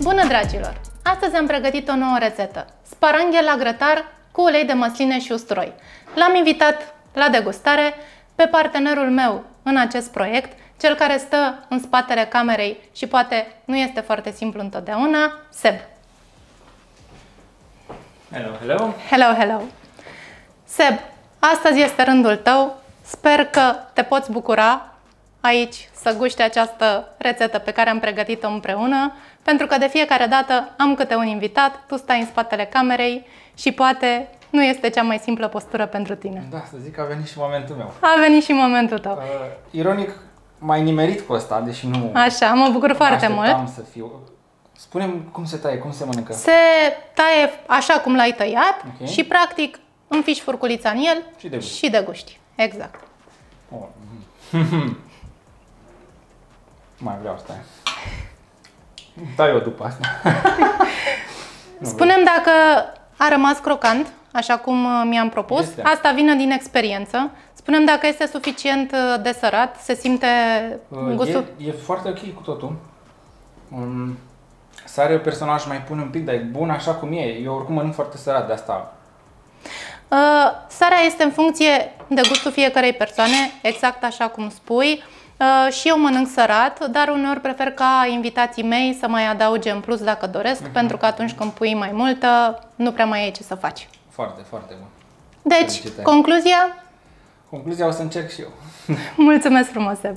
Bună dragilor! Astăzi am pregătit o nouă rețetă. Sparanghel la grătar cu ulei de măsline și usturoi. L-am invitat la degustare pe partenerul meu în acest proiect, cel care stă în spatele camerei și poate nu este foarte simplu întotdeauna, Seb. Hello, hello! Hello, hello! Seb, astăzi este rândul tău. Sper că te poți bucura aici să guște această rețetă pe care am pregătit-o împreună, pentru că de fiecare dată am câte un invitat, tu stai în spatele camerei și poate nu este cea mai simplă postură pentru tine. Da, să zic că a venit și momentul meu. A venit și momentul tău. Uh, ironic, mai nimerit cu ăsta, deși nu Așa, mă bucur foarte așteptam mult. să fiu... Spune-mi cum se taie, cum se mănâncă. Se taie așa cum l-ai tăiat Ok. și practic înfici furculița în el Și degusti. și degusti. Exact. Oh. mai vreau, stai. Dai eu după asta. Spunem dacă a rămas crocant, așa cum uh, mi-am propus. Este. Asta vine din experiență. Spunem dacă este suficient uh, de sărat, se simte Uh, gustul. E, e foarte ok cu totul. Um, sare personal aș mai pune un pic, dar e bun așa cum e. Eu oricum mănânc foarte sărat de asta. Uh, Sarea este în funcție de gustul fiecarei persoane, exact așa cum spui. Uh, și eu mănânc sărat, dar uneori prefer ca invitații mei să mai adauge în plus dacă doresc, Mhm. pentru că atunci când pui mai multă, nu prea mai ai ce să faci. Foarte, foarte bun. Deci, Felicitări. concluzia? Concluzia o să încerc și eu. Mulțumesc frumos, Seb!